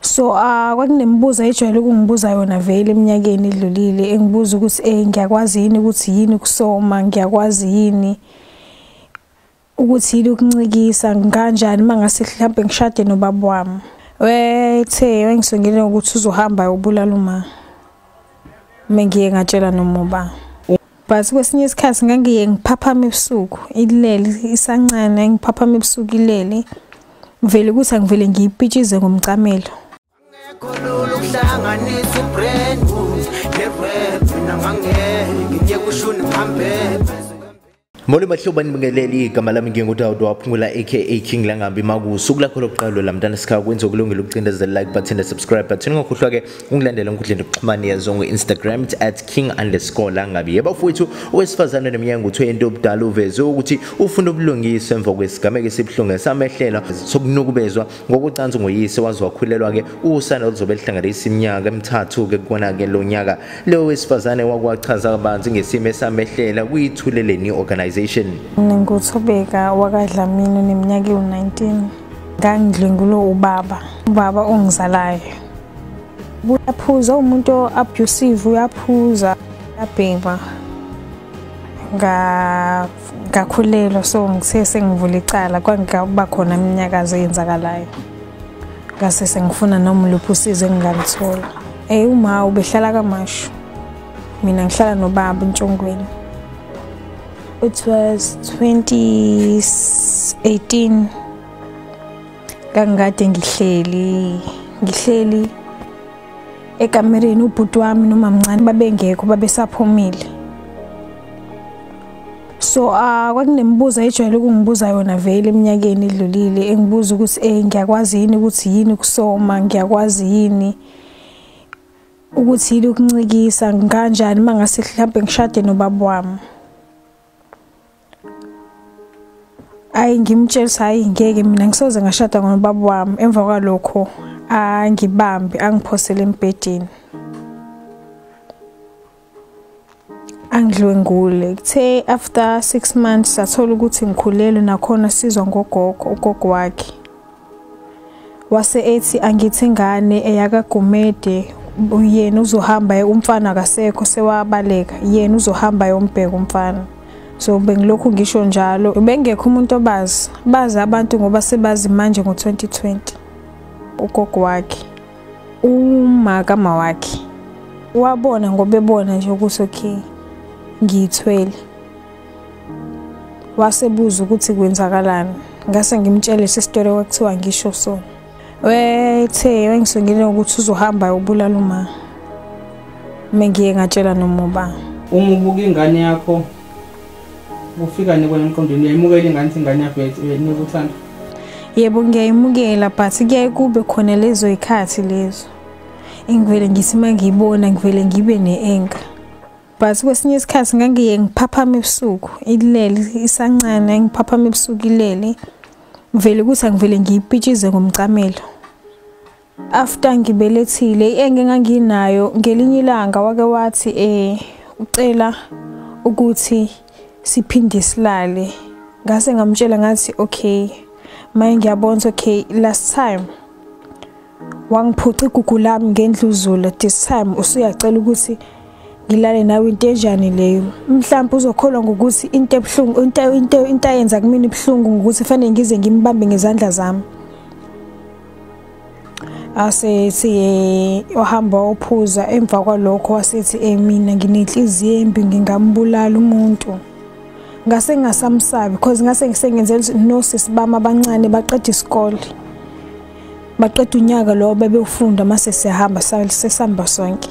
so ah kwakunemibuzo ejwayele ukungibuza yona vele eminyakeni edlulile engibuza ukuthi eh ngiyakwazi yini ukuthi yini ukusoma? Ngiyakwazi yini ukuthi yini ukuncikisa? Kanjani mangase mhlawumbe ngishade nobaba wami. Wethe wangisongele ukuthi uzohamba ubulala uma mengiye ngatshela nomuba but kwesinye isikhathi ngangiye ngiphaphama ebusuku ilele isancane ngiphaphama ebusuku ilele. Vele ukuthi angivele ngiyipitshize ngomcamelo. Kolula ukuhlanganisa ibrand ne-rap mina ngangeke ngiyeke ushuni ngihambe Molo mahlobo nibingeleli igama lami ngingudawud waphungula aka King Langambi makusu. Kulakho lokuqalo la mntana sikhaya kwenza ukulungela ukucindezela like button ne subscribe button. Ungakhohlwa ke ungilandela enkundleni yokuxhumana yazonke Instagram at king underscore langabi. Yebafowethu owesifazane neminyango uthe into obudala uveze ukuthi ufuna ubulungiswa emva kwesigameko esibuhlungu esamehlela sokunukubezwa ngokucansa ngoyise waze wakhulelwa ke usana oluzobe lihlanganisa iminyaka emithathu ke kubona ke lo nyaka. Lo wesifazane wakwachaza kabanzi ngesimo esamehlela kuyithuleleni organization Ninguthobeka wakadlamini neminyaka ewu-19 ngangidlengulo ubaba ubaba ongizalayo. Uyaphuza umuntu abusive uyaphuza uyabhema nga ngakhulelwa so ngithe sengivula icala kwangaba khona iminyakazo eyenzakalayo. Ngase sengifuna noma uluphi usizo engingaluthola. Eh uma ubehlala kamashu mina ngihlala nobaba entshongweni. It was 2018 ngangikade ngihleli ngihleli ekamereni ubhuti wami noma mncane babengekho babesaphumile. So ah kwakunemibuzo ejwayele ukungibuza yona vele eminyakeni edlulile engibuza ukuthi eh ngiyakwazi yini ukuthi yini ukusoma ngiyakwazi yini ukuthi yini ukuncikisa kanjani mangase mhlawumbe ngishade nobaba wami. Ayi ngimtshelisa hayi ngeke mina ngisoze ngashada ngonobaba wami. Emva kwalokho angibambe angiphosele embhedeni. Angidlwengule. Kuthe after 6 months sathola ukuthi ngikhulelwe nakhona sizwa ngogogo ugogo wakhe. Wase ethi angithi ingane eyakagumede yena uzohamba umfana kasekho sewabaleka. Yena uzohamba yombheka umfana. So bengilokhu ngisho njalo. Bengekho umuntu obazi bazi abantu ngoba sebazi manje ngo2020 ugogo wakhe uma kama wakhe wabona ngoba ebona nje ukuthi okay ngiyithwele. Wasebuza ukuthi kwenzakalani. Ngase ngimtshele isistory kwakuthiwa ngisho so. Wethe wangisongele ukuthi uzohamba ubulala uma mengiye ngatshela nomuba. Uma ubuka ingane yakho ufika nikwena emqondweni uyayimukela ingane ukuthi ingane yakho uyayinika uthando yebo ngiyayimukela but kuyaye kube khona lezo ikhathi lezo. Engivele ngithi uma ngiyibona ngivele ngibe ne-enka but kwesinye isikhathi ngangiye ngiphaphama ebusuku ilele isancane ngiphaphama ebusuku ilele. Vele ukuthi angivele ngiyipitshize ngomcamelo after ngibelethile enginganginayo ngelinye ilanga wake wathi eh ucela ukuthi siphinde silale. Ngase ngamtshela ngathi okay maye ngiyabona okay last time wangiphuca igugu lami ngendluzula. This time usuyacela ukuthi ngilale nawe into enjani leyo? Mhlawumbe uzokholwa ngokuthi into ebhlungu into into into ayenza kumina ibhlungu ngokuthi fanele ngize ngimbambe ngezandla zami. Ase siye ohamba ophuza emva kwalokho wasithi eh mina nginenhliziyo embi ngingambulala umuntu. Ngase ngingasamsabi because ngase ngisengenze nosisi bami abancane baqeda isikole. Baqeda unyaka lo bebefunda mase siyahamba sesihamba sonke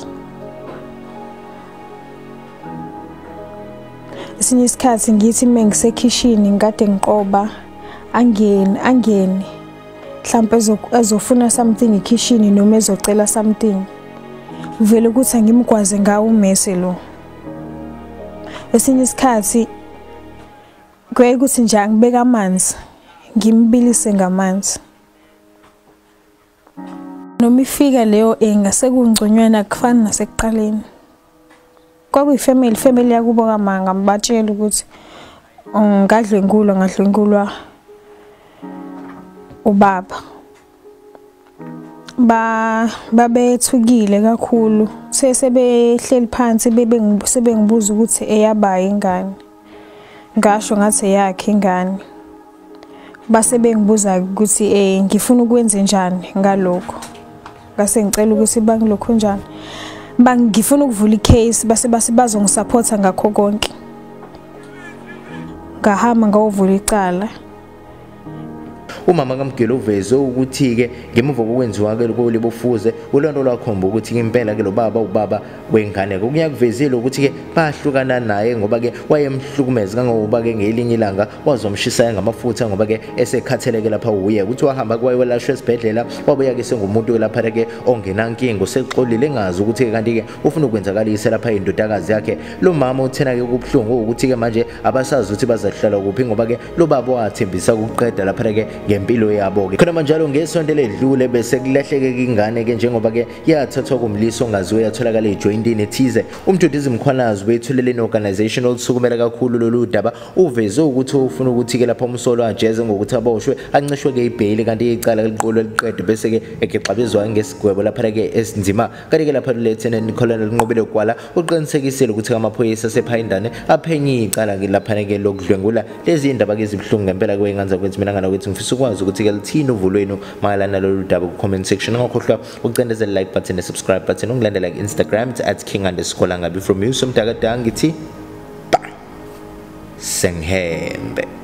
esinye isikhathi ngithi uma ngisekhishini ngikade ngiqoba angeni angeni mhlawumbe ezofuna something ekhishini noma ezocela something vele ukuthi angimgwaze ngawo umese lo. Esinye isikhathi kuye ukuthi nje angibeka amanzi ngimbilise ngamanzi. Noma ifika leyo enga sekungconywana kufana nasekuqaleni. Kwakuyifamily family yakubo kamanga mbatshela ukuthi ngadlwengulwa ngadlwengulwa ubaba. Ba babethukile kakhulu sesebehleli phansi bebe sebengibuza ukuthi eyabayi ingane? Ngasho ngathi yakhe ingane. Base bengibuza ukuthi eh ngifuna ukwenza njani ngalokho? Ngase ngicela ukuthi bangilokho njani? Bangifuna ukuvula icase base base bazongisupporta ngakho konke. Ngahamba ngawuvula icala. Umama kaMgelo uveze ukuthi ke ngemuva kokwenziwa ke lokho bofuze ulonto lwakhomba ukuthi ke impela ke lo baba ubaba wengane kuyakuvezile ukuthi ke bahlukana naye ngoba ke wayemhlukumeza kangoba ke ngelinye ilanga wazomshisa ngamafutha ngoba ke esekhatheleke lapha uye ukuthi wahamba kwaye welashwa esibhedlela wabuya ke sengumuntu lapha ke ongenankinga usexolile engazi ukuthi ke kanti ke ufuna ukwenzakalisa lapha indodakazi yakhe. Lo mama uthena ke kubhlungu ukuthi ke manje abasazi ukuthi bazahlala kuphi ngoba ke lo baba wathembisa ukuqeda lapha ke ngempilo yabo ke khona manjalo ngesonto ledlule bese kulahleke ingane ke njengoba ke yathathwa kumliso ongaziwe yatholakala ejointini ethize. Umduduzi mkhwanazi wethuleleni organization olusukumela kakhulu lolu daba uveze ukuthi ufuna ukuthi ke lapha umsolo ajeze ngokuthi aboshwe ancishwe ke ibhayili kanti icala liqolo liqede bese ke egexabezwa ngesigwebo lapha ke esinzima. Kanti ke lapha lieutenant colonel Nqobile Gwala uqinisekisile ukuthi amaphoyisa asephayindane aphenye icala ke lapha ke lokudlwengula lezi indaba ke zibhlungu ngempela kwenganza kwethi mina ngana kwethi ngifisa sikwazi ukuthi-ke lithini uvulo wenu mayelana lolu daba ku-comment section ungakhohlwa ukucindezela like button ne-subscribe button ungilandela ku-instagram it's at king underscore langabi from you. Somdakadanga ngithi ba sengihembe.